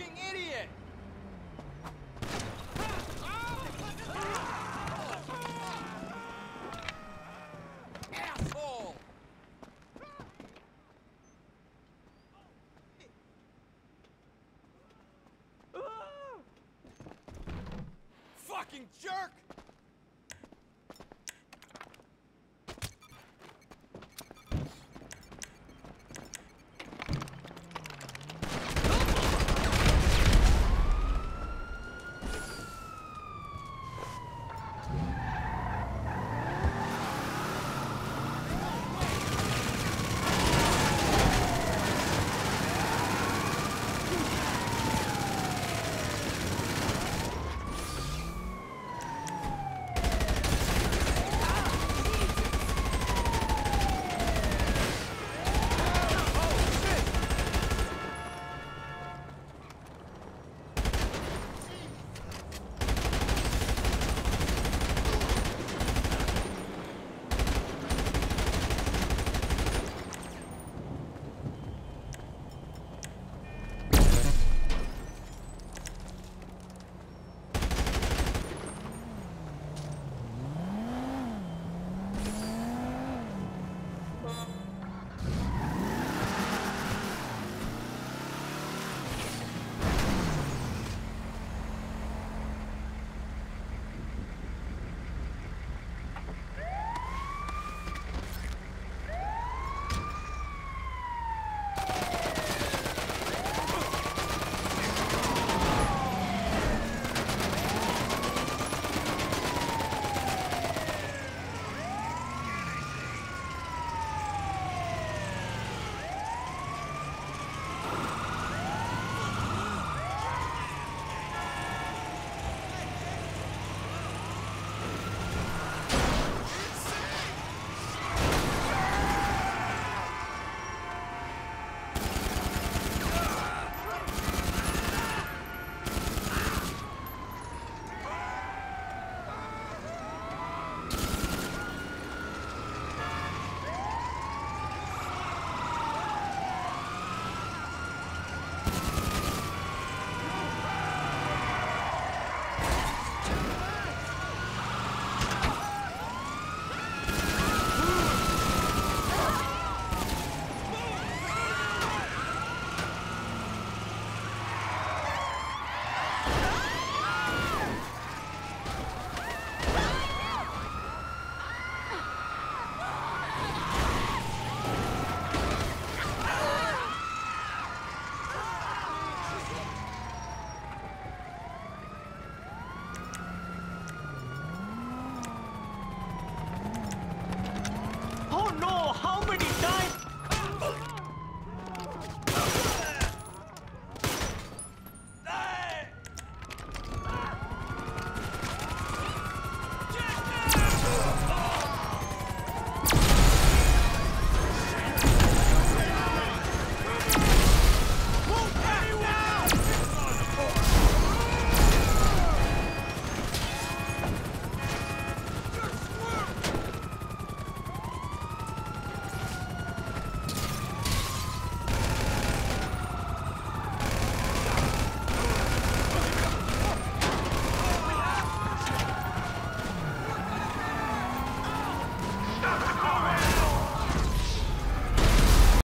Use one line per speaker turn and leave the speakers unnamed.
fucking idiot! Asshole! Fucking jerk!